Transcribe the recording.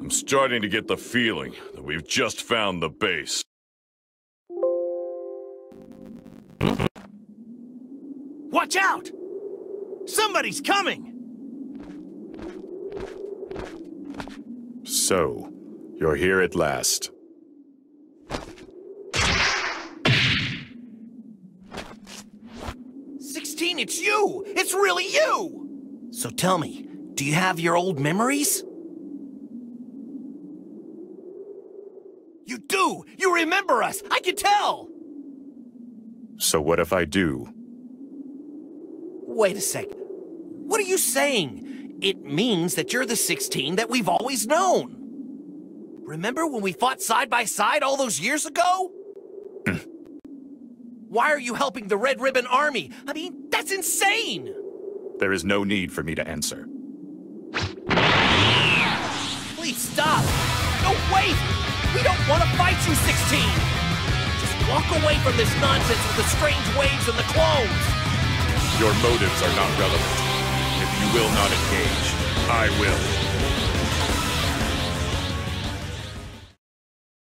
I'm starting to get the feeling that we've just found the base. Watch out! Somebody's coming! So, you're here at last. It's you! It's really you! So tell me, do you have your old memories? You do! You remember us! I can tell! So what if I do? Wait a sec. What are you saying? It means that you're the 16 that we've always known. Remember when we fought side by side all those years ago? Hmm. Why are you helping the Red Ribbon Army? I mean, that's insane! There is no need for me to answer. Please stop! No, wait! We don't want to fight you, 16! Just walk away from this nonsense with the strange waves and the clones! Your motives are not relevant. If you will not engage, I will.